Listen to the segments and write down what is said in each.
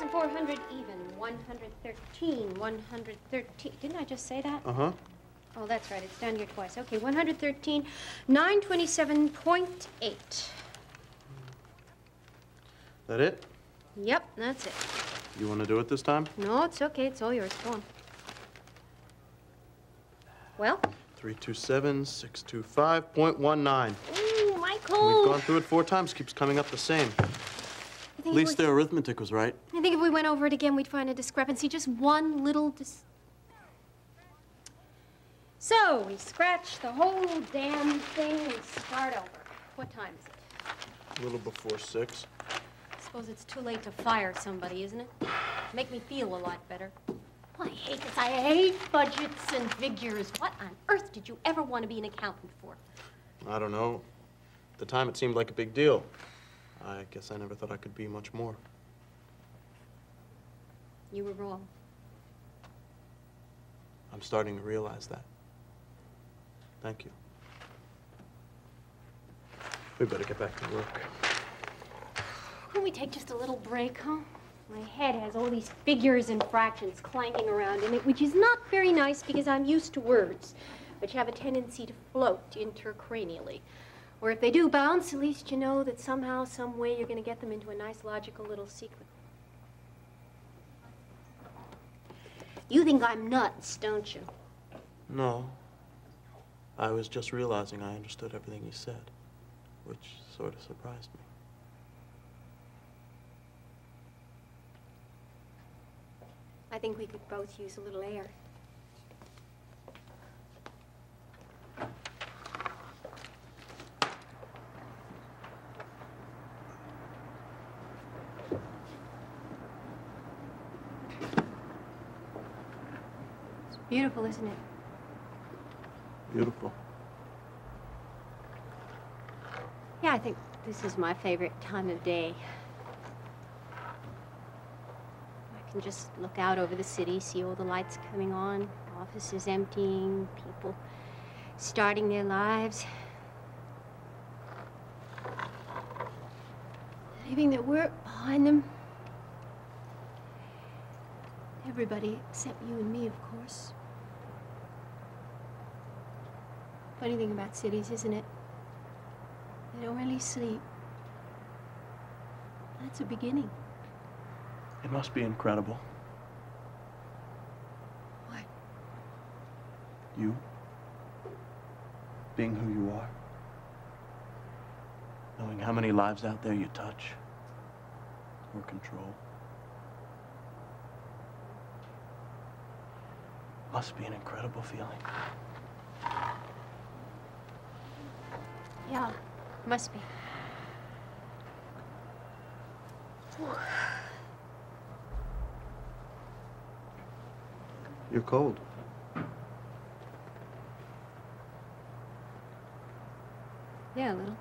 2,400 even. 113, 113. Didn't I just say that? Uh-huh. Oh, that's right. It's down here twice. Okay, 113, 927.8. That it? Yep, that's it. You want to do it this time? No, it's okay. It's all yours. Go on. Well? 327, 625.19. Ooh, Michael! We've gone through it four times. Keeps coming up the same. At least their arithmetic was right. I think if we went over it again, we'd find a discrepancy. Just one little dis... So, we scratch the whole damn thing and start over. What time is it? A little before six. I suppose it's too late to fire somebody, isn't it? Make me feel a lot better. Oh, I hate this. I hate budgets and figures. What on earth did you ever want to be an accountant for? I don't know. At the time, it seemed like a big deal. I guess I never thought I could be much more. You were wrong. I'm starting to realize that. Thank you. We better get back to work. Can we take just a little break, huh? My head has all these figures and fractions clanking around in it, which is not very nice because I'm used to words, which have a tendency to float intercranially. Or if they do bounce, at least you know that somehow, some way, you're going to get them into a nice, logical little sequence. You think I'm nuts, don't you? No. I was just realizing I understood everything you said, which sort of surprised me. I think we could both use a little air. Beautiful, isn't it? Beautiful. Yeah, I think this is my favorite time of day. I can just look out over the city, see all the lights coming on, offices emptying, people starting their lives. Leaving their work behind them. Everybody except you and me, of course. Funny thing about cities, isn't it? They don't really sleep. That's a beginning. It must be incredible. What? You. Being who you are. Knowing how many lives out there you touch or control. Must be an incredible feeling. Yeah, must be. You're cold. Yeah, a little.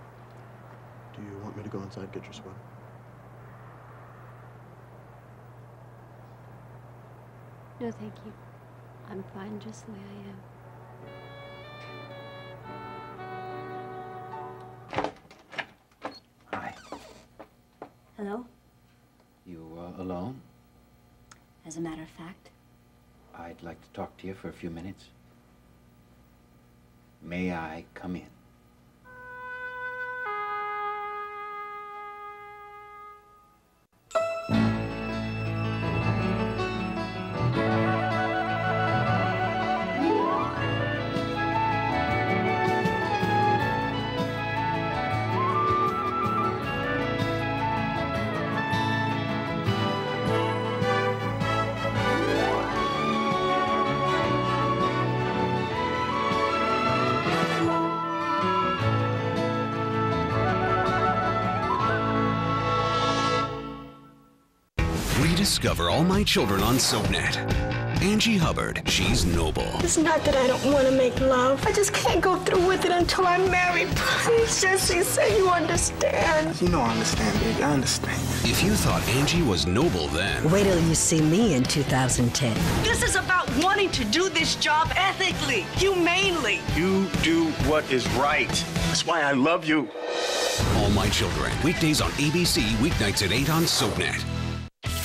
Do you want me to go inside and get your sweater? No, thank you. I'm fine just the way I am. Hello? You uh, alone? As a matter of fact. I'd like to talk to you for a few minutes. May I come in? Discover all my children on SoapNet. Angie Hubbard, she's noble. It's not that I don't want to make love. I just can't go through with it until I'm married. Please, Jesse, say you understand. You know I understand, baby. I understand. If you thought Angie was noble then... Wait till you see me in 2010. This is about wanting to do this job ethically, humanely. You do what is right. That's why I love you. All My Children, weekdays on ABC, weeknights at 8 on SoapNet.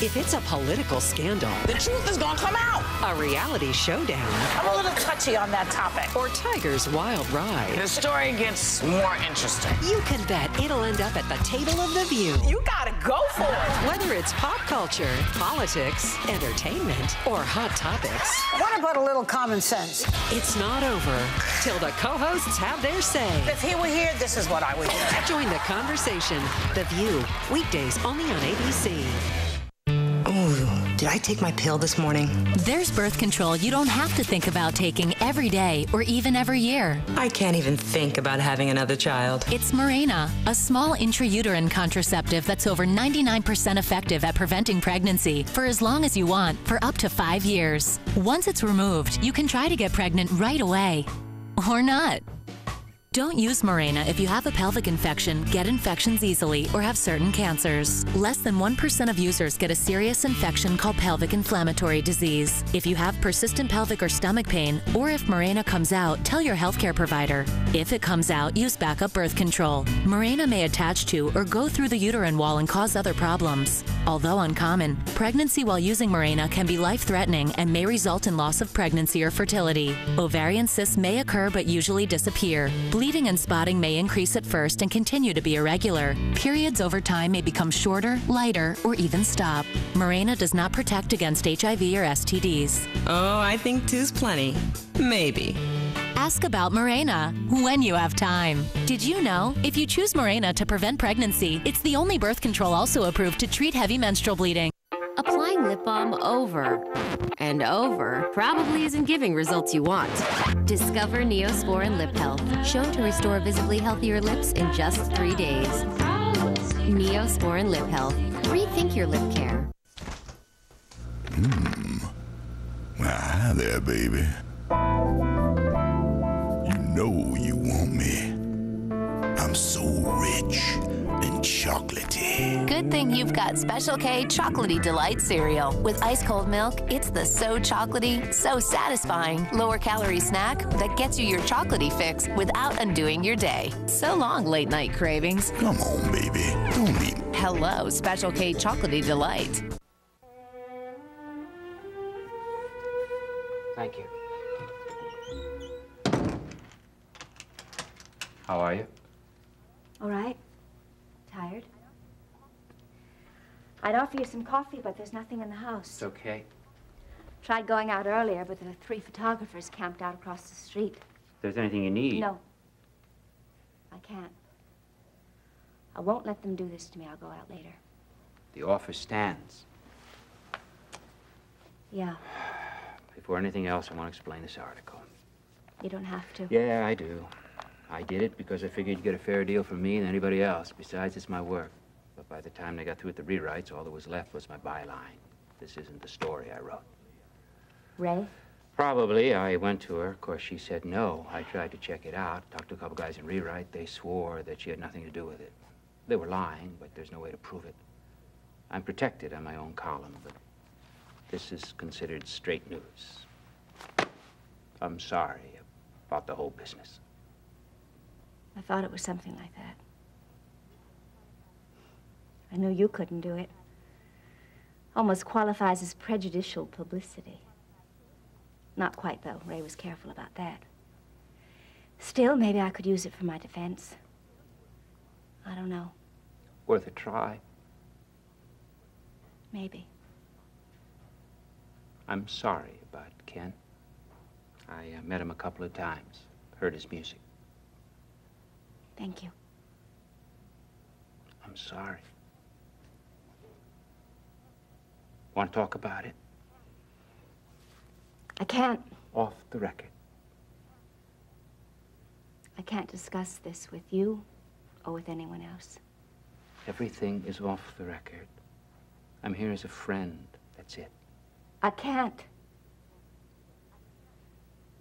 If it's a political scandal, The truth is gonna come out. a reality showdown, I'm a little touchy on that topic. or Tiger's wild ride, The story gets more interesting. you can bet it'll end up at the table of The View. You gotta go for it. Whether it's pop culture, politics, entertainment, or hot topics, What about a little common sense? it's not over till the co-hosts have their say. If he were here, this is what I would do. Join the conversation. The View, weekdays only on ABC. Did I take my pill this morning? There's birth control you don't have to think about taking every day or even every year. I can't even think about having another child. It's Mirena, a small intrauterine contraceptive that's over 99% effective at preventing pregnancy for as long as you want for up to five years. Once it's removed, you can try to get pregnant right away. Or not. Don't use Mirena if you have a pelvic infection, get infections easily, or have certain cancers. Less than 1% of users get a serious infection called pelvic inflammatory disease. If you have persistent pelvic or stomach pain, or if Mirena comes out, tell your healthcare provider. If it comes out, use backup birth control. Mirena may attach to or go through the uterine wall and cause other problems. Although uncommon, pregnancy while using Mirena can be life threatening and may result in loss of pregnancy or fertility. Ovarian cysts may occur but usually disappear. Bleeding and spotting may increase at first and continue to be irregular. Periods over time may become shorter, lighter, or even stop. Mirena does not protect against HIV or STDs. Oh, I think two's plenty. Maybe. Ask about Mirena when you have time. Did you know if you choose Mirena to prevent pregnancy, it's the only birth control also approved to treat heavy menstrual bleeding? Applying lip balm over and over probably isn't giving results you want. Discover Neosporin Lip Health, shown to restore visibly healthier lips in just three days. Neosporin Lip Health. Rethink your lip care. Hmm. Hi there, baby. You know you want me. I'm so rich and chocolatey. Good thing you've got Special K Chocolatey Delight cereal. With ice cold milk, it's the so chocolatey, so satisfying, lower calorie snack that gets you your chocolatey fix without undoing your day. So long, late night cravings. Come on, baby. Don't leave. Hello, Special K Chocolatey Delight. Thank you. How are you? All right. I'd offer you some coffee, but there's nothing in the house. It's okay. Tried going out earlier, but there are three photographers camped out across the street. If there's anything you need. No. I can't. I won't let them do this to me. I'll go out later. The offer stands. Yeah, Before anything else, I want to explain this article. you don't have to. Yeah, I do. I did it because I figured you'd get a fair deal from me than anybody else. Besides, it's my work. By the time they got through with the rewrites, all that was left was my byline. This isn't the story I wrote. Ray? Probably. I went to her. Of course, she said no. I tried to check it out. Talked to a couple guys in rewrite. They swore that she had nothing to do with it. They were lying, but there's no way to prove it. I'm protected on my own column, but this is considered straight news. I'm sorry about the whole business. I thought it was something like that. I knew you couldn't do it. Almost qualifies as prejudicial publicity. Not quite, though. Ray was careful about that. Still, maybe I could use it for my defense. I don't know. Worth a try. Maybe. I'm sorry about Ken. I uh, met him a couple of times, heard his music. Thank you. I'm sorry. Want to talk about it? I can't. Off the record. I can't discuss this with you or with anyone else. Everything is off the record. I'm here as a friend. That's it. I can't.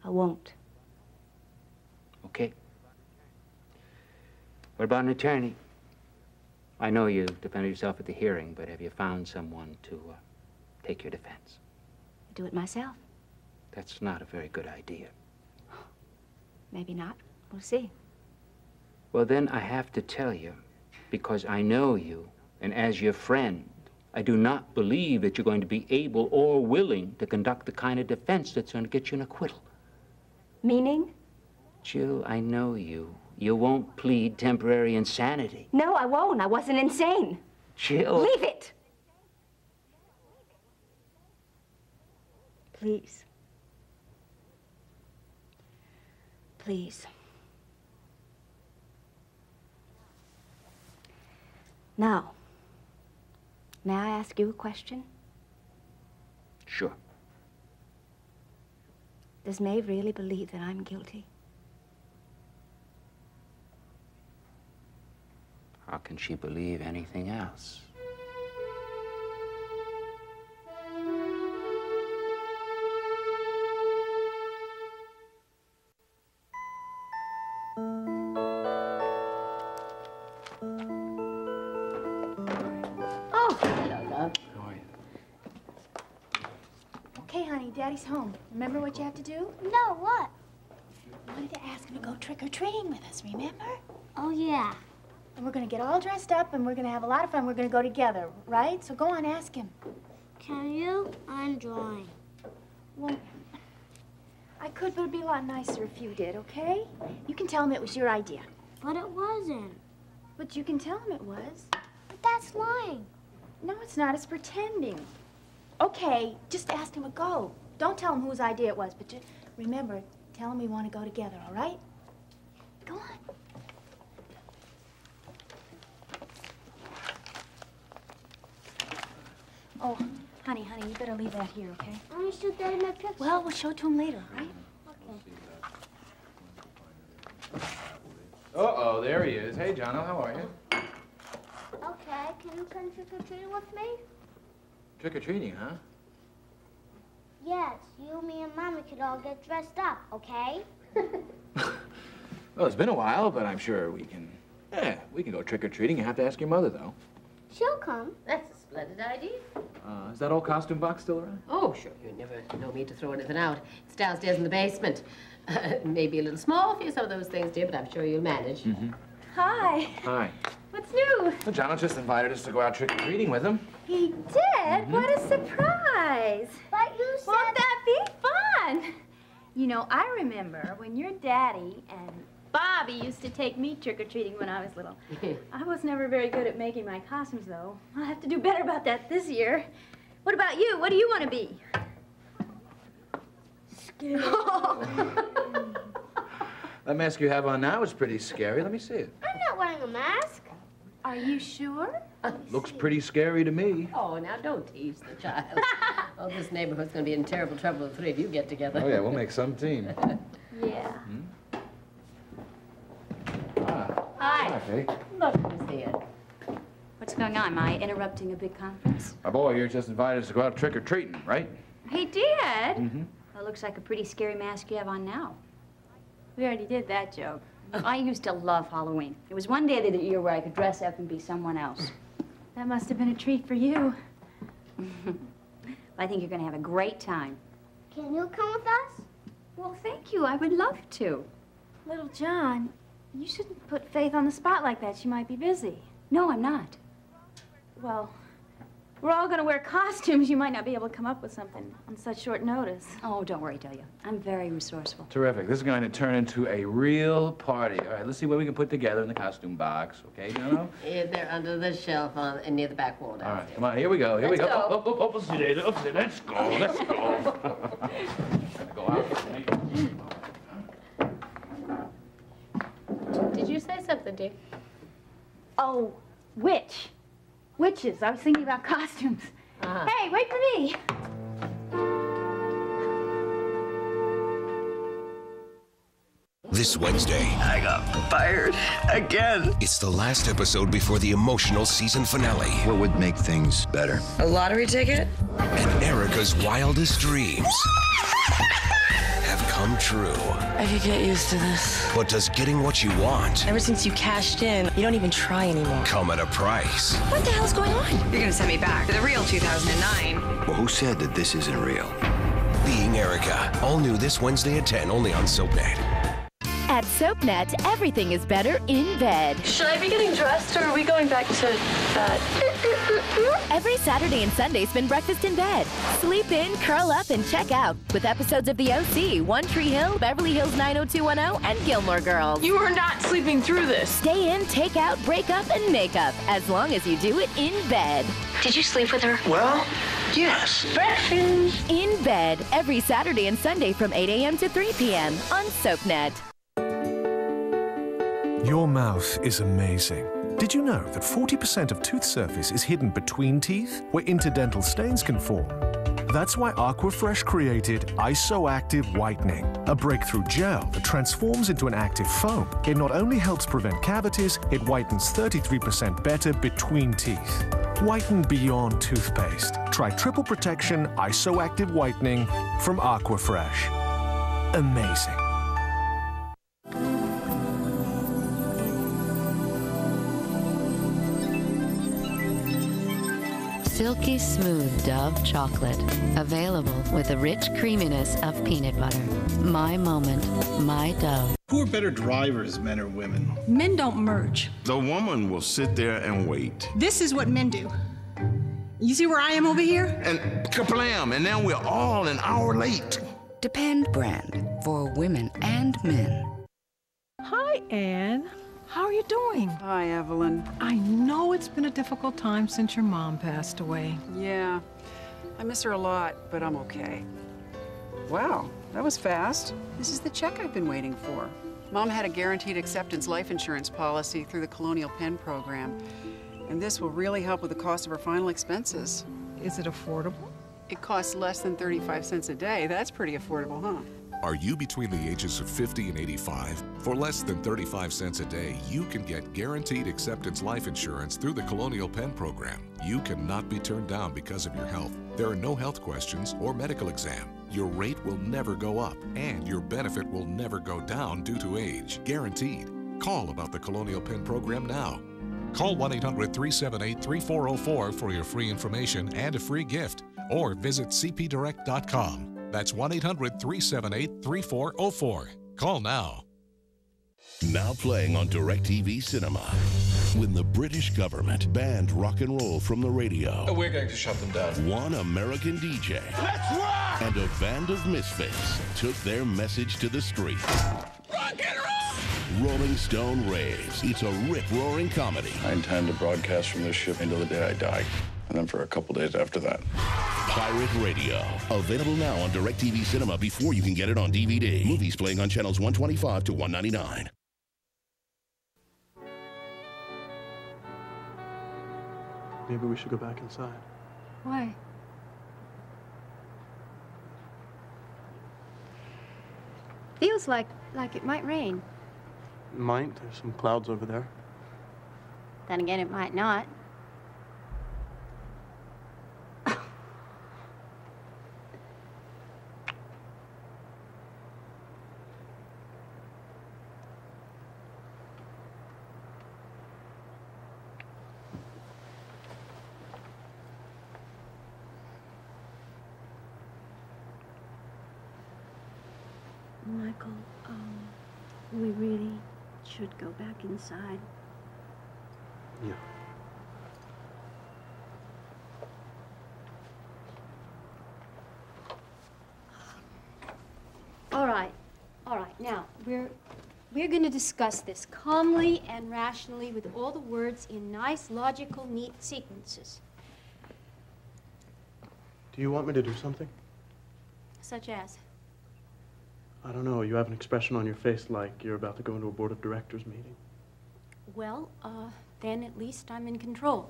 I won't. Okay. What about an attorney? I know you defended yourself at the hearing, but have you found someone to uh, take your defense? Do it myself. That's not a very good idea. Maybe not. We'll see. Well, then I have to tell you, because I know you, and as your friend, I do not believe that you're going to be able or willing to conduct the kind of defense that's going to get you an acquittal. Meaning? Jill, I know you. You won't plead temporary insanity. No, I won't. I wasn't insane. Jill. Leave it! Please. Please. Now, may I ask you a question? Sure. Does Maeve really believe that I'm guilty? How can she believe anything else? Daddy's home. Remember what you have to do? No, what? I wanted to ask him to go trick-or-treating with us, remember? Oh, yeah. And we're gonna get all dressed up and we're gonna have a lot of fun. We're gonna go together, right? So go on, ask him. Can you? I'm drawing. Well, I could, but it'd be a lot nicer if you did, okay? You can tell him it was your idea. But it wasn't. But you can tell him it was. But that's lying. No, it's not. It's pretending. Okay, just ask him to go. Don't tell him whose idea it was, but just remember, tell him we want to go together, all right? Go on. Oh, honey, honey, you better leave that here, okay? I want to show Daddy my picture. Well, we'll show it to him later, all right? Uh-oh, there he is. Hey, Jono, how are you? Okay, can you come trick-or-treating with me? Trick-or-treating, huh? Yes, you, me, and Mommy could all get dressed up, okay? Well, it's been a while, but I'm sure we can... Yeah, we can go trick-or-treating. You have to ask your mother, though. She'll come. That's a splendid idea. Uh, is that old costume box still around? Oh, sure. You never know me to throw anything out. It's downstairs in the basement. Uh, maybe a little small for you, some of those things, dear, but I'm sure you'll manage. Mm-hmm. Hi. Hi. What's new? Well, Jono just invited us to go out trick-or-treating with him. He did? Mm-hmm. What a surprise. But you said... Won't that be fun? You know, I remember when your daddy and Bobby used to take me trick-or-treating when I was little. I was never very good at making my costumes, though. I'll have to do better about that this year. What about you? What do you want to be? Scary. that mask you have on now is pretty scary. Let me see it. I'm not wearing a mask. Are you sure? Looks pretty scary to me. Oh, now don't tease the child. oh, this neighborhood's going to be in terrible trouble if the three of you get together. Oh, yeah, we'll make some team. Yeah. Ah, Hi. hi, Faye. Look who's here. What's going on? Am I interrupting a big conference? My boy here just invited us to go out trick-or-treating, right? He did? Mm-hmm. Well, looks like a pretty scary mask you have on now. We already did that joke. I used to love Halloween. It was one day of the year where I could dress up and be someone else. That must have been a treat for you. I think you're going to have a great time. Can you come with us? Well, thank you. I would love to. Little John, you shouldn't put Faith on the spot like that. She might be busy. No, I'm not. Well, we're all going to wear costumes. You might not be able to come up with something on such short notice. Oh, don't worry, Delia. I'm very resourceful. Terrific. This is going to turn into a real party. All right, let's see what we can put together in the costume box. Okay, Jono? Yeah, they're under the shelf on, near the back wall All downstairs. right, come on. Here we go. Here Let's we go. go. Up, up, up, up, Daisy. Up, let's go. Let's go. Gonna go out. Did you say something, dear? Oh, witch. Witches. I was thinking about costumes. Uh-huh. Hey, wait for me. This Wednesday. I got fired again. It's the last episode before the emotional season finale. What would make things better? A lottery ticket? And Erica's wildest dreams have come true. I could get used to this. But does getting what you want Ever since you cashed in, you don't even try anymore. come at a price? What the hell's going on? You're gonna send me back to the real 2009. Well, who said that this isn't real? Being Erica. All new this Wednesday at 10, only on SoapNet. At At SoapNet, everything is better in bed. Should I be getting going back to bed? Every Saturday and Sunday, spend breakfast in bed. Sleep in, curl up, and check out with episodes of The OC, One Tree Hill, Beverly Hills 90210, and Gilmore Girls. You are not sleeping through this. Stay in, take out, break up, and make up as long as you do it in bed. Did you sleep with her? Well, yes. Breakfast in bed every Saturday and Sunday from 8 a.m. to 3 p.m. on SoapNet. Your mouth is amazing. Did you know that 40% of tooth surface is hidden between teeth, where interdental stains can form? That's why Aquafresh created IsoActive Whitening, a breakthrough gel that transforms into an active foam. It not only helps prevent cavities, it whitens 33% better between teeth. Whiten beyond toothpaste. Try triple protection IsoActive Whitening from Aquafresh. Amazing. Silky smooth Dove chocolate. Available with the rich creaminess of peanut butter. My moment, my Dove. Who are better drivers, men or women? Men don't merge. The woman will sit there and wait. This is what men do. You see where I am over here? And kaplam, and now we're all an hour late. Depend brand for women and men. Hi, Anne. How are you doing? Hi, Evelyn. I know it's been a difficult time since your mom passed away. Yeah, I miss her a lot, but I'm okay. Wow, that was fast. This is the check I've been waiting for. Mom had a guaranteed acceptance life insurance policy through the Colonial Penn program, and this will really help with the cost of her final expenses. Is it affordable? It costs less than 35 cents a day. That's pretty affordable, huh? Are you between the ages of 50 and 85? For less than 35 cents a day, you can get guaranteed acceptance life insurance through the Colonial Penn program. You cannot be turned down because of your health. There are no health questions or medical exam. Your rate will never go up, and your benefit will never go down due to age. Guaranteed. Call about the Colonial Penn program now. Call 1 800 378 3404 for your free information and a free gift, or visit cpdirect.com. That's 1 800 378 3404. Call now. Now playing on DirecTV Cinema. When the British government banned rock and roll from the radio, Oh, we're going to shut them down. one American DJ Let's rock! and a band of misfits took their message to the street. Rock and roll! Rolling Stone Raves. It's a rip-roaring comedy. I intend to broadcast from this ship until the day I die, and then for a couple days after that. Pirate Radio. Available now on DirecTV Cinema before you can get it on DVD. Movies playing on channels 125 to 199. Maybe we should go back inside. Why? Feels like like it might rain. Might. There's some clouds over there. Then again, it might not. Michael, um, we really should go back inside. Yeah. All right, all right. Now we're we're going to discuss this calmly and rationally with all the words in nice, logical, neat sequences, Do you want me to do something? such as. I don't know. You have an expression on your face like you're about to go into a board of directors meeting. Well, uh, then at least I'm in control.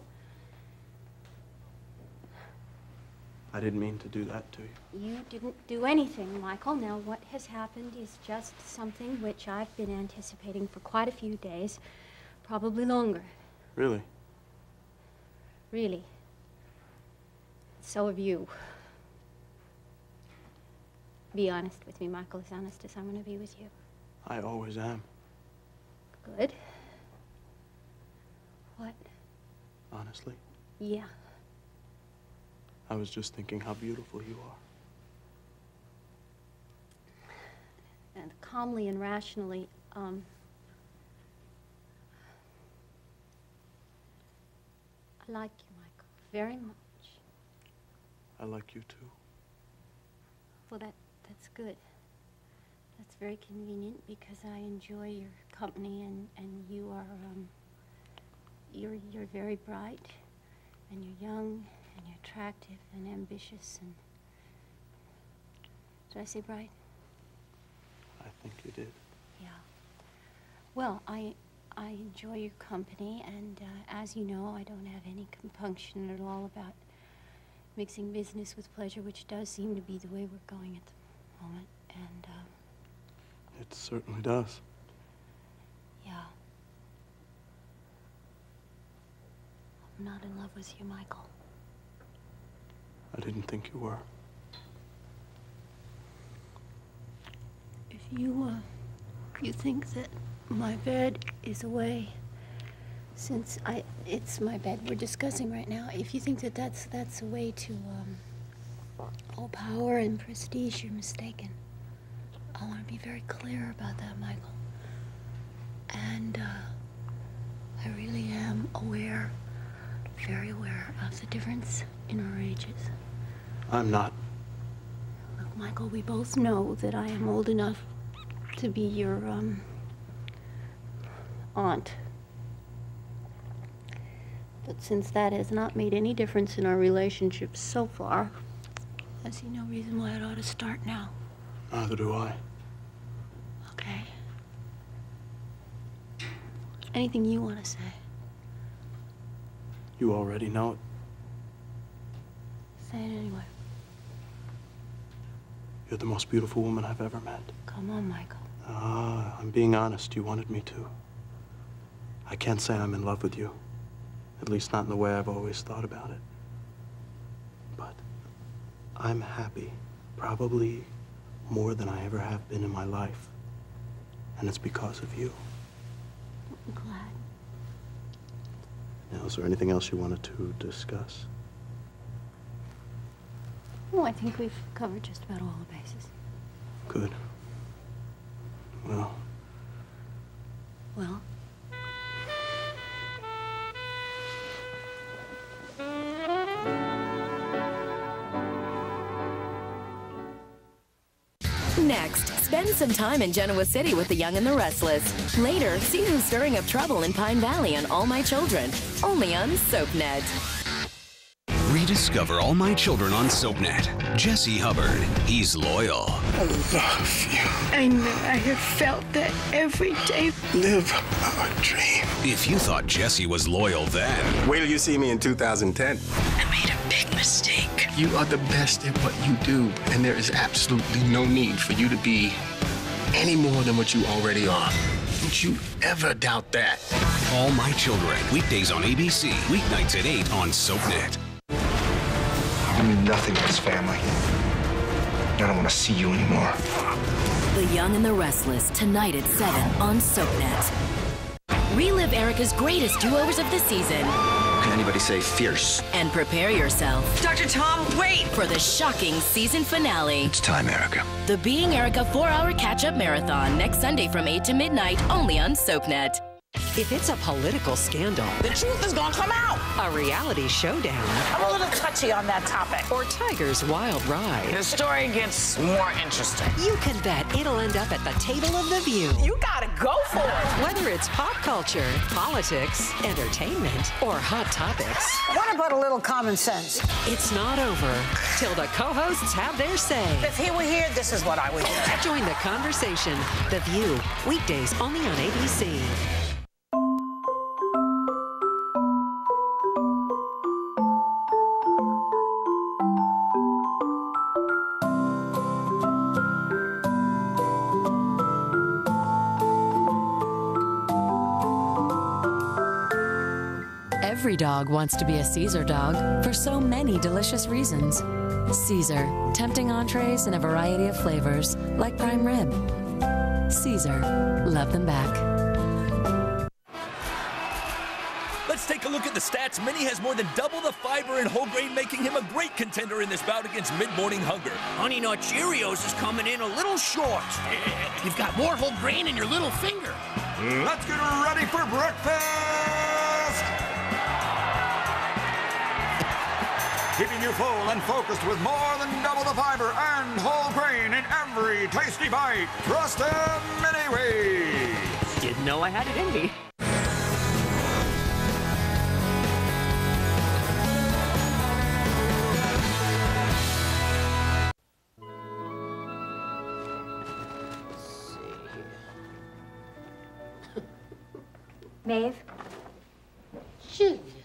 I didn't mean to do that to you. You didn't do anything, Michael. Now, what has happened is just something which I've been anticipating for quite a few days, probably longer, Really? really. So have you. Be honest with me, Michael, as honest as I'm going to be with you. I always am. Good. What? Honestly. Yeah. I was just thinking how beautiful you are. And calmly and rationally, Um, I like you, Michael, very much. I like you too. Well, that that's good. That's very convenient because I enjoy your company and and you are um. You're you're very bright, and you're young, and you're attractive and ambitious and. Did I say bright? I think you did. Yeah. Well, I I enjoy your company, and uh, as you know, I don't have any compunction at all about mixing business with pleasure, which does seem to be the way we're going at the moment. And uh, It certainly does. yeah, I'm not in love with you, Michael. I didn't think you were. If you uh, you think that my bed is away since I it's my bed we're discussing right now. If you think that that's that's a way to um, oh power and prestige, you're mistaken. I want to be very clear about that, Michael. And uh, I really am aware, very aware of the difference in our ages. I'm not. Look, Michael, we both know that I am old enough to be your um, aunt. But since that has not made any difference in our relationship so far, I see no reason why it ought to start now. Neither do I. Okay? Anything you want to say? You already know it. Say it anyway. You're the most beautiful woman I've ever met. Come on, Michael. Ah, I'm being honest. You wanted me to. I can't say I'm in love with you. At least not in the way I've always thought about it. But I'm happy. Probably more than I ever have been in my life. And it's because of you. I'm glad. Now, is there anything else you wanted to discuss? Oh, I think we've covered just about all the bases. Good. Well, Well, Next, spend some time in Genoa City with the young and the restless. Later, see who's stirring up trouble in Pine Valley on All My Children, only on SoapNet. Rediscover all my children on SoapNet. Jesse Hubbard. He's loyal. I love you. I know I have felt that every day. Live our dream. If you thought Jesse was loyal then, Wait till you see me in 2010. I made a big mistake. You are the best at what you do, and there is absolutely no need for you to be any more than what you already are. Don't you ever doubt that. all my children. Weekdays on ABC. Weeknights at 8 on SoapNet. I mean nothing to this family. I don't want to see you anymore. The Young and the Restless, tonight at 7 on SoapNet. Relive Erica's greatest do-overs of the season Can anybody say fierce? and prepare yourself Dr. Tom, wait! for the shocking season finale. It's time, Erica. The Being Erica four-hour catch-up marathon next Sunday from 8 to midnight only on SoapNet. If it's a political scandal, The truth is gonna come out. a reality showdown, I'm a little touchy on that topic. or Tiger's wild ride, The story gets more interesting. you can bet it'll end up at the table of the view. You gotta go for it. Whether it's pop culture, politics, entertainment, or hot topics, What about a little common sense? it's not over till the co-hosts have their say. If he were here, this is what I would do. Join the conversation. The View, weekdays only on ABC. Every dog wants to be a Cesar dog for so many delicious reasons. Cesar, tempting entrees in a variety of flavors, like prime rib. Cesar, love them back. Let's take a look at the stats, Mini has more than double the fiber in whole grain, making him a great contender in this bout against mid-morning hunger. Honey Nut Cheerios is coming in a little short. You've got more whole grain in your little finger. Let's get ready for breakfast! Keeping you full and focused with more than double the fiber and whole grain in every tasty bite. Trust them anyway. Didn't know I had it in me. Maeve? Julian.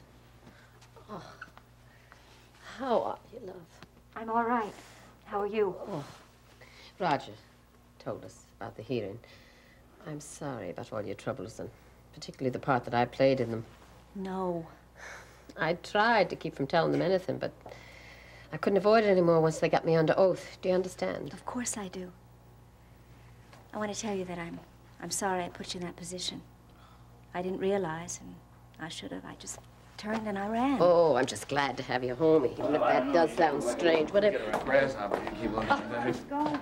How are you, love? I'm all right. How are you? Oh. Roger told us about the hearing. I'm sorry about all your troubles and particularly the part that I played in them. No. I tried to keep from telling them anything, but I couldn't avoid it anymore once they got me under oath. Do you understand? Of course I do. I want to tell you that I'm I'm sorry I put you in that position. I didn't realize, and I should have. I just turned and I ran. Oh, I'm just glad to have you home, even if that does sound strange. Whatever. Grasshopper, you keep looking at Let's go.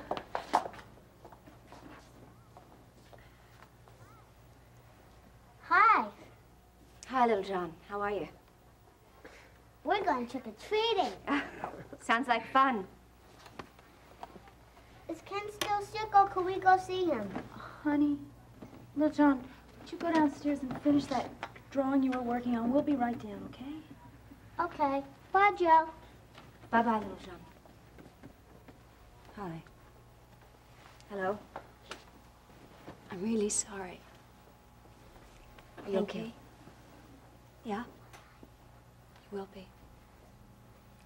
Hi. Hi, little John. How are you? We're going trick-or-treating. Sounds like fun. Is Ken still sick or can we go see him? Honey, little John, would you go downstairs and finish that drawing you were working on? We'll be right down, okay? Okay. Bye, Joe. Bye-bye, little John. Hi. Hello? I'm really sorry. Are you Thank okay? you. Yeah? You will be.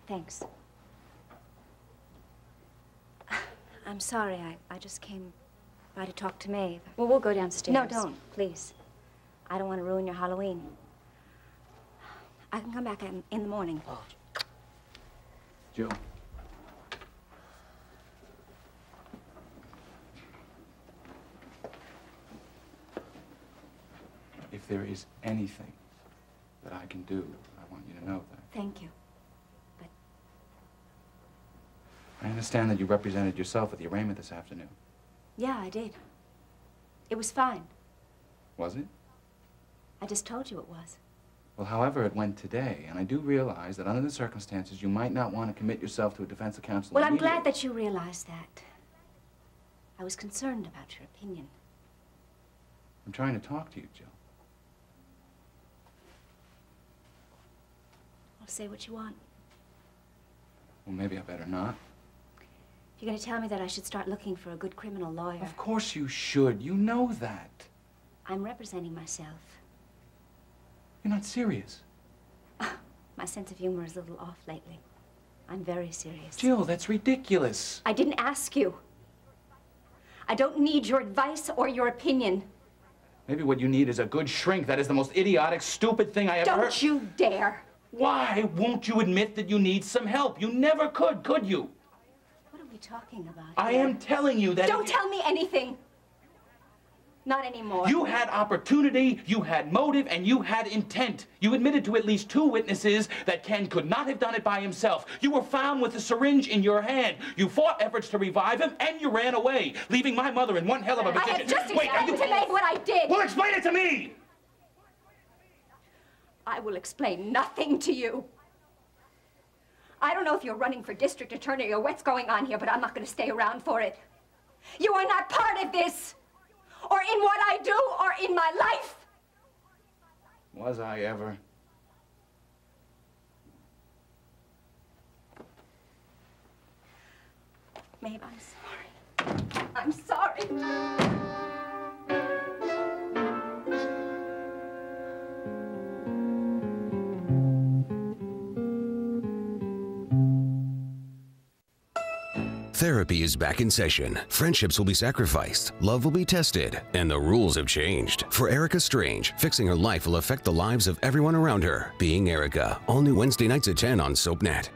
Thanks. I'm sorry. I, I just came by to talk to Maeve. Well, we'll go downstairs. No, don't, please. I don't want to ruin your Halloween. I can come back in, in the morning. Oh. Joe. If there is anything that I can do, I want you to know that. Thank you. But. I understand that you represented yourself at the arraignment this afternoon. Yeah, I did. It was fine. Was it? I just told you it was. Well, however it went today, and I do realize that under the circumstances, you might not want to commit yourself to a defense counsel. Well, I'm glad that you realize that. I was concerned about your opinion. I'm trying to talk to you, Jill. Well, say what you want. Well, maybe I better not. If you're going to tell me that I should start looking for a good criminal lawyer. Of course you should. You know that. I'm representing myself. You're not serious. My sense of humor is a little off lately. I'm very serious. Jill, that's ridiculous. I didn't ask you. I don't need your advice or your opinion. Maybe what you need is a good shrink. That is the most idiotic, stupid thing I ever Don't heard. you dare. Why won't you admit that you need some help? You never could, could you? What are we talking about? I here? am telling you that. Don't you- tell me anything. Not anymore. You had opportunity, you had motive, and you had intent. You admitted to at least two witnesses that Ken could not have done it by himself. You were found with a syringe in your hand. You fought efforts to revive him, and you ran away, leaving my mother in one hell of a position. I have just Wait, explained you... to Maeve what I did. Well, explain it to me! I will explain nothing to you. I don't know if you're running for district attorney or what's going on here, but I'm not going to stay around for it. You are not part of this, or in what I do, or in my life. Was I ever? Maeve, I'm sorry. I'm sorry. Therapy is back in session. Friendships will be sacrificed. Love will be tested. And the rules have changed. For Erica Strange, fixing her life will affect the lives of everyone around her. Being Erica. All new Wednesday nights at 10 on SoapNet.